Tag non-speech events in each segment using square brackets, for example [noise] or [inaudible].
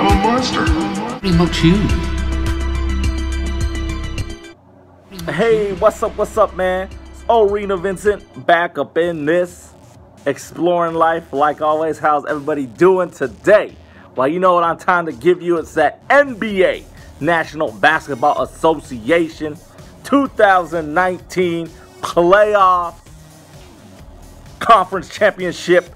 I'm a monster. Pretty much you. Hey, what's up, what's up, man? It's Arena Vincent back up in this, exploring life like always. How's everybody doing today? Well, you know what I'm trying to give you? It's that NBA, National Basketball Association 2019 playoff conference championship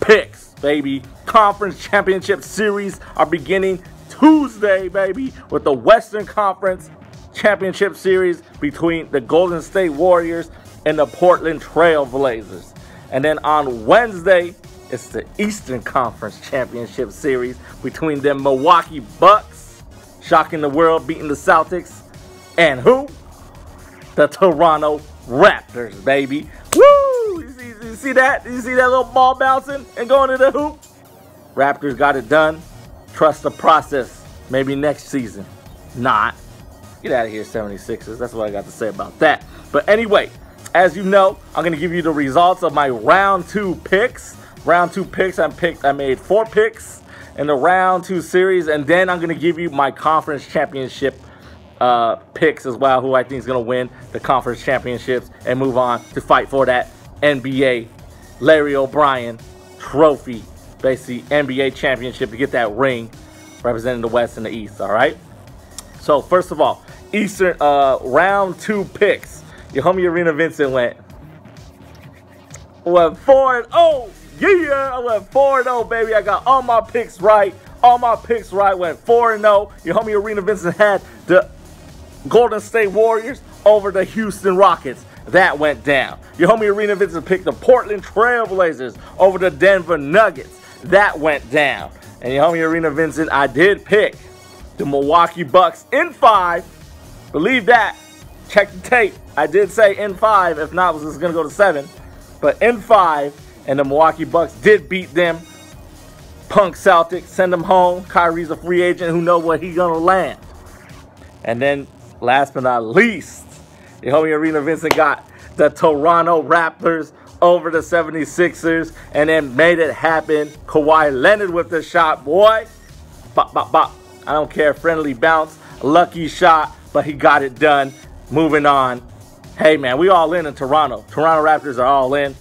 picks, baby. Conference championship series are beginning Tuesday, baby, with the Western Conference championship series between the Golden State Warriors and the Portland Trail Blazers. And then on Wednesday, it's the Eastern Conference Championship Series between the Milwaukee Bucks, shocking the world, beating the Celtics, and who? The Toronto Raptors, baby. Woo! You see, you see that? You see that little ball bouncing and going to the hoop? Raptors got it done. Trust the process. Maybe next season. Not. Get out of here, 76ers. That's what I got to say about that. But anyway, as you know, I'm going to give you the results of my round two picks. Round two picks, I picked. I made four picks in the round two series, and then I'm going to give you my conference championship uh, picks as well, who I think is going to win the conference championships and move on to fight for that NBA Larry O'Brien trophy, basically NBA championship to get that ring representing the West and the East. All right. So first of all, Eastern uh, round two picks. Your homie Arena Vincent went went four and oh yeah, I went four and oh baby. I got all my picks right. All my picks right. Went four and oh. Your homie Arena Vincent had the Golden State Warriors over the Houston Rockets. That went down. Your homie Arena Vincent picked the Portland Trailblazers over the Denver Nuggets. That went down. And your homie Arena Vincent, I did pick the Milwaukee Bucks in five. Believe that. Check the tape. I did say in five. If not, it was going to go to seven. But in five, and the Milwaukee Bucks did beat them. Punk Celtics, send them home. Kyrie's a free agent. Who know where he's going to land? And then, last but not least, your homie Arena Vincent got the Toronto Raptors over the 76ers and then made it happen. Kawhi Leonard with the shot, boy. Bop, bop, bop. I don't care. Friendly bounce. Lucky shot, but he got it done. Moving on. Hey, man, we all in in Toronto. Toronto Raptors are all in.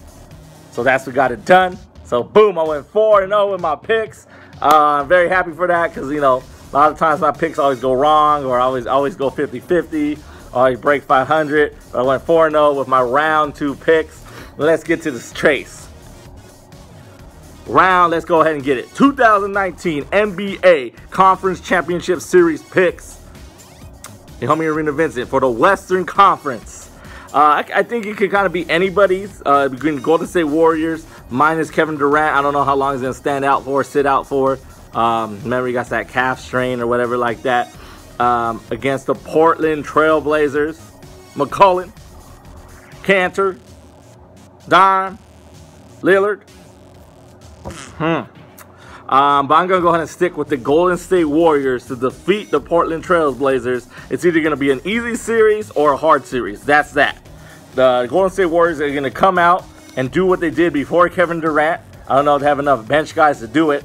So that's what got it done. So, boom, I went 4 0 with my picks. Uh, I'm very happy for that because, you know, a lot of times my picks always go wrong or always always go 50 50. Always break 500. I went 4 0 with my round two picks. Let's get to this trace round. Let's go ahead and get it. 2019 NBA Conference Championship Series picks. The homie Arena Vincent for the Western Conference. Uh, I, I, think it could kind of be anybody's uh, between Golden State Warriors minus Kevin Durant. I don't know how long he's going to stand out for, sit out for. Um, remember, he got that calf strain or whatever like that. Um, against the Portland Trailblazers. McCollum, Kanter, Don, Lillard, Hmm. Um, but I'm going to go ahead and stick with the Golden State Warriors to defeat the Portland Trailblazers. It's either going to be an easy series or a hard series. That's that. The Golden State Warriors are going to come out and do what they did before Kevin Durant. I don't know if they have enough bench guys to do it,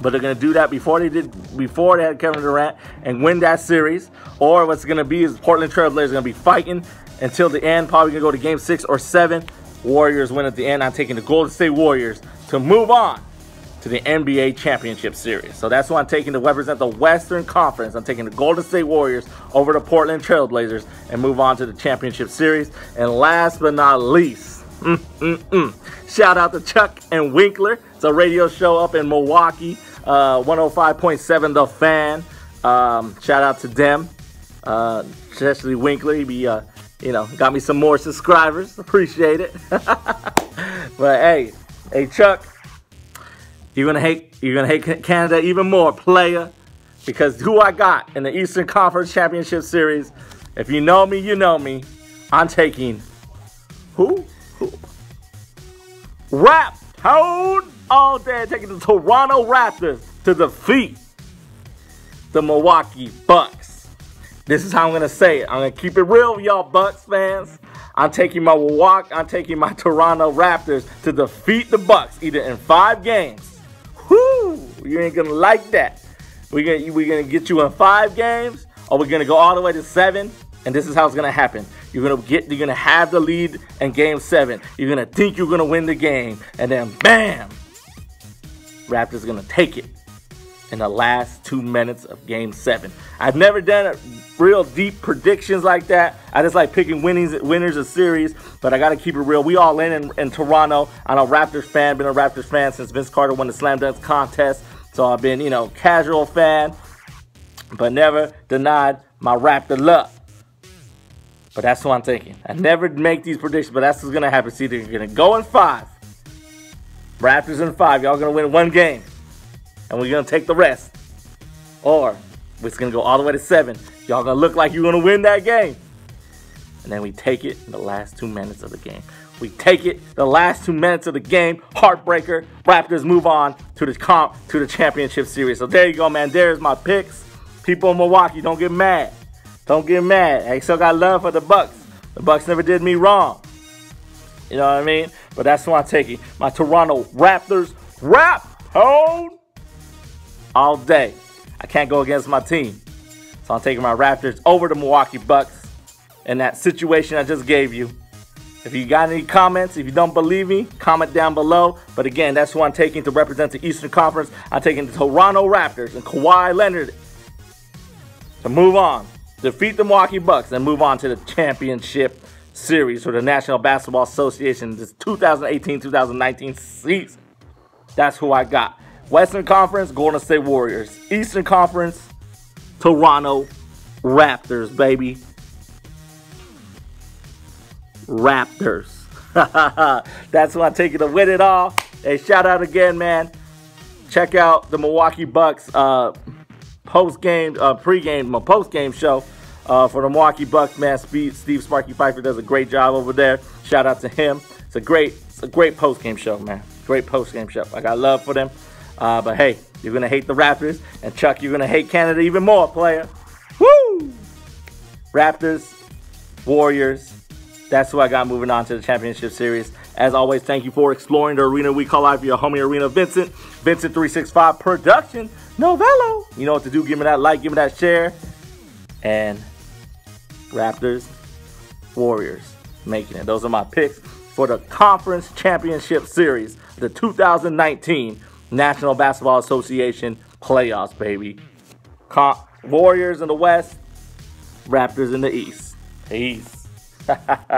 but they're going to do that before they did before they had Kevin Durant and win that series. Or what's going to be is Portland Trailblazers going to be fighting until the end. Probably going to go to Game Six or Seven. Warriors win at the end. I'm taking the Golden State Warriors to move on to the NBA Championship Series. So that's why I'm taking to represent the Western Conference. I'm taking the Golden State Warriors over the Portland Trailblazers and move on to the Championship Series. And last but not least, mm, mm, mm, shout out to Chuck and Winkler. It's a radio show up in Milwaukee, uh, 105.7 The Fan. Um, shout out to them, uh, especially Winkler. He be, uh, you know, got me some more subscribers. Appreciate it. [laughs] but hey, Hey Chuck, you're gonna hate you're gonna hate Canada even more, player, because who I got in the Eastern Conference Championship Series. If you know me, you know me. I'm taking who? Who? Rap Toad all day, taking the Toronto Raptors to defeat the Milwaukee Bucks. This is how I'm gonna say it. I'm gonna keep it real, y'all Bucks fans. I'm taking my walk. I'm taking my Toronto Raptors to defeat the Bucks either in five games. Whoo! You ain't gonna like that. We're gonna we're gonna get you in five games, or we're gonna go all the way to seven. And this is how it's gonna happen. You're gonna get you're gonna have the lead in game seven. You're gonna think you're gonna win the game, and then bam, Raptors gonna take it in the last two minutes of game seven. I've never done a real deep predictions like that. I just like picking winnings, winners of series, but I got to keep it real. We all in, in, in Toronto. I'm a Raptors fan, been a Raptors fan since Vince Carter won the Slam Dunk contest. So I've been, you know, casual fan, but never denied my Raptor luck. But that's what I'm thinking. I never make these predictions, but that's what's going to happen. See, they're going to go in five. Raptors in five. Y'all to win one game and we're gonna take the rest. Or it's gonna go all the way to seven. Y'all gonna look like you're gonna win that game. And then we take it in the last two minutes of the game. We take it the last two minutes of the game. Heartbreaker. Raptors move on to the comp to the championship series. So there you go, man. There's my picks. People in Milwaukee, don't get mad. Don't get mad. I still got love for the Bucks. The Bucks never did me wrong. You know what I mean? But that's why I'm taking my Toronto Raptors. Rap home all day. I can't go against my team. So I'm taking my Raptors over the Milwaukee Bucks in that situation I just gave you. If you got any comments, if you don't believe me, comment down below. But again, that's who I'm taking to represent the Eastern Conference. I'm taking the Toronto Raptors and Kawhi Leonard to move on, defeat the Milwaukee Bucks, and move on to the championship series for the National Basketball Association this 2018-2019 season. That's who I got. Western Conference, Golden State Warriors. Eastern Conference, Toronto Raptors, baby. Raptors. [laughs] That's why I take it to win it all. Hey, shout out again, man. Check out the Milwaukee Bucks uh, post game, uh, pre game, my post game show uh, for the Milwaukee Bucks. Man, Steve, Sparky Pfeiffer does a great job over there. Shout out to him. It's a great, it's a great post game show, man. Great post game show. I got love for them. Uh, but hey, you're to hate the Raptors. And Chuck, you're to hate Canada even more, player. Woo! Raptors, Warriors. That's who I got moving on to the championship series. As always, thank you for exploring the arena we call life your homie arena Vincent. Vincent365 production. Novello. You know what to do. Give me that like, give me that share. And Raptors, Warriors making it. Those are my picks for the Conference Championship Series, the 2019 National Basketball Association playoffs, baby. Warriors in the West, Raptors in the East. Peace. [laughs]